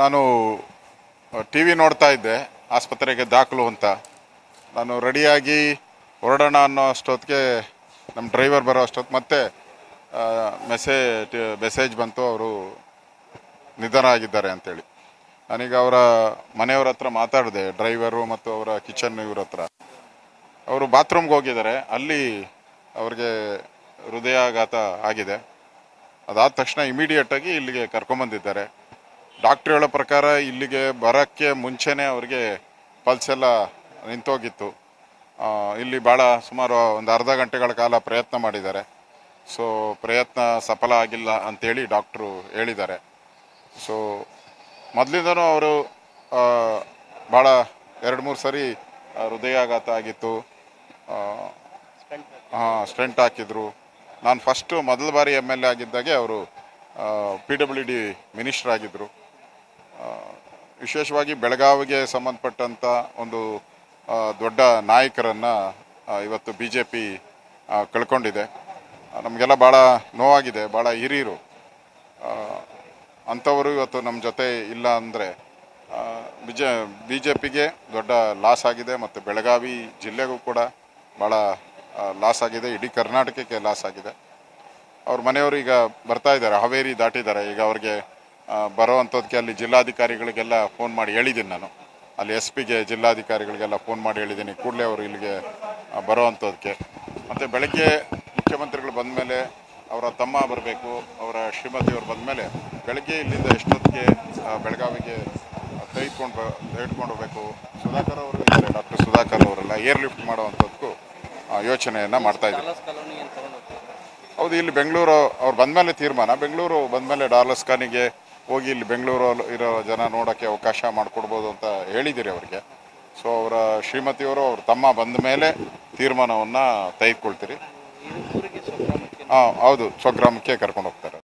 ನಾನು T V ನೋಡ್ತಾ ಇದ್ದೆ, ಆಸ್ಪತ್ರೆಗೆ ದಾಖಲು ಅಂತ. ನಾನು ರೆಡಿಯಾಗಿ ಹೊರಡೋಣ ಅನ್ನೋ ಅಷ್ಟೊತ್ತಿಗೆ ನಮ್ಮ ಡ್ರೈವರ್ ಬರೋ ಅಷ್ಟೊತ್ತು ಮತ್ತೆ ಮೆಸೇಜ್ ಮೆಸೇಜ್ ಬಂತು, ಅವರು ನಿಧನ ಆಗಿದ್ದಾರೆ ಅಂತೇಳಿ. ನನಗೆ ಅವರ ಮನೆಯವ್ರ ಹತ್ರ ಮಾತಾಡಿದೆ, ಡ್ರೈವರು ಮತ್ತು ಅವರ ಕಿಚನ್ ಇವ್ರ ಹತ್ರ. ಅವರು ಬಾತ್ರೂಮ್ಗೆ ಹೋಗಿದ್ದಾರೆ, ಅಲ್ಲಿ ಅವ್ರಿಗೆ ಹೃದಯಾಘಾತ ಆಗಿದೆ. ಅದಾದ ತಕ್ಷಣ ಇಮಿಡಿಯೇಟಾಗಿ ಇಲ್ಲಿಗೆ ಕರ್ಕೊಂಬಂದಿದ್ದಾರೆ. ಡಾಕ್ಟ್ರ್ ಹೇಳೋ ಪ್ರಕಾರ ಇಲ್ಲಿಗೆ ಬರೋಕ್ಕೆ ಮುಂಚೆನೇ ಅವ್ರಿಗೆ ಪಲ್ಸ್ ಎಲ್ಲ ನಿಂತೋಗಿತ್ತು. ಇಲ್ಲಿ ಭಾಳ ಸುಮಾರು ಒಂದು ಅರ್ಧ ಗಂಟೆಗಳ ಕಾಲ ಪ್ರಯತ್ನ ಮಾಡಿದ್ದಾರೆ. ಸೊ ಪ್ರಯತ್ನ ಸಫಲ ಆಗಿಲ್ಲ ಅಂಥೇಳಿ ಡಾಕ್ಟ್ರು ಹೇಳಿದ್ದಾರೆ. ಸೊ ಮೊದಲಿಂದನೂ ಅವರು ಭಾಳ ಎರಡು ಮೂರು ಸರಿ ಹೃದಯಾಘಾತ ಆಗಿತ್ತು. ಹಾಂ, ಸ್ಟೆಂಟ್ ಹಾಕಿದ್ರು. ನಾನು ಫಸ್ಟು ಮೊದಲ ಬಾರಿ ಎಂ ಎಲ್ ಎ ಆಗಿದ್ದಾಗೆ ಅವರು ಪಿ ಡಬ್ಲ್ಯೂ ಡಿ ಮಿನಿಸ್ಟ್ರ್ ಆಗಿದ್ದರು ವಿಶೇಷವಾಗಿ ಬೆಳಗಾವಿಗೆ ಸಂಬಂಧಪಟ್ಟಂಥ ಒಂದು ದೊಡ್ಡ ನಾಯಕರನ್ನು ಇವತ್ತು ಬಿ ಜೆ ಪಿ ಕಳ್ಕೊಂಡಿದೆ ನಮಗೆಲ್ಲ ಭಾಳ ನೋವಾಗಿದೆ ಭಾಳ ಹಿರಿಯರು. ಅಂಥವರು ಇವತ್ತು ನಮ್ಮ ಜೊತೆ ಇಲ್ಲ ಅಂದರೆ ಬಿಜ ಬಿ ಜೆ ಪಿಗೆ ದೊಡ್ಡ ಲಾಸ್ ಆಗಿದೆ ಮತ್ತು ಬೆಳಗಾವಿ ಜಿಲ್ಲೆಗೂ ಕೂಡ ಭಾಳ ಲಾಸ್ ಆಗಿದೆ, ಇಡೀ ಕರ್ನಾಟಕಕ್ಕೆ ಲಾಸ್ ಆಗಿದೆ. ಅವ್ರ ಮನೆಯವರು ಈಗ ಬರ್ತಾ ಇದ್ದಾರೆ, ಹಾವೇರಿ ದಾಟಿದ್ದಾರೆ. ಈಗ ಅವ್ರಿಗೆ ಬರೋ ಅಂಥದ್ದಕ್ಕೆ ಅಲ್ಲಿ ಜಿಲ್ಲಾಧಿಕಾರಿಗಳಿಗೆಲ್ಲ ಫೋನ್ ಮಾಡಿ ಹೇಳಿದ್ದೀನಿ ನಾನು. ಅಲ್ಲಿ ಎಸ್ ಪಿಗೆ ಜಿಲ್ಲಾಧಿಕಾರಿಗಳಿಗೆಲ್ಲ ಫೋನ್ ಮಾಡಿ ಹೇಳಿದ್ದೀನಿ ಕೂಡಲೇ ಅವರು ಇಲ್ಲಿಗೆ ಬರೋ ಅಂಥದ್ದಕ್ಕೆ ಮತ್ತು ಬೆಳಗ್ಗೆ ಮುಖ್ಯಮಂತ್ರಿಗಳು ಬಂದ ಮೇಲೆ ಅವರ ತಮ್ಮ ಬರಬೇಕು ಅವರ ಶ್ರೀಮತಿಯವರು ಬಂದ ಮೇಲೆ ಬೆಳಗ್ಗೆ ಇಲ್ಲಿಂದ ಎಷ್ಟೊತ್ತಿಗೆ ಬೆಳಗಾವಿಗೆ ತೆಗೆದುಕೊಂಡು ತೆಗೆದುಕೊಂಡು ಹೋಗಬೇಕು? ಸುಧಾಕರ್ ಅವರು ಇದ್ದಾರೆ ಡಾಕ್ಟರ್ ಸುಧಾಕರ್ ಅವರೆಲ್ಲ ಏರ್ ಲಿಫ್ಟ್ ಮಾಡುವಂಥದ್ದಕ್ಕೂ ಯೋಚನೆಯನ್ನು ಮಾಡ್ತಾ ಇದ್ದಾರೆ. ಹೋಗ್ತಾರೆ? ಹೌದು ಇಲ್ಲಿ ಬೆಂಗಳೂರು ಅವ್ರು ಬಂದಮೇಲೆ ತೀರ್ಮಾನ. ಬೆಂಗಳೂರು ಬಂದಮೇಲೆ ಡಾರ್ಲಸ್ ಖಾನಿಗೆ ಹೋಗಿ ಇಲ್ಲಿ ಬೆಂಗಳೂರು ಇರೋ ಜನ ನೋಡೋಕ್ಕೆ ಅವಕಾಶ ಮಾಡಿಕೊಡ್ಬೋದು ಅಂತ ಹೇಳಿದ್ದೀರಿ ಅವರಿಗೆ. ಸೊ ಅವರ ಶ್ರೀಮತಿಯವರು ಅವ್ರ ತಮ್ಮ ಬಂದ ಮೇಲೆ ತೀರ್ಮಾನವನ್ನು ತೆಗೆದುಕೊಳ್ತೀರಿ. ಹಾಂ ಹೌದು ಸ್ವಗ್ರಾಮಕ್ಕೆ ಕರ್ಕೊಂಡು ಹೋಗ್ತಾರೆ.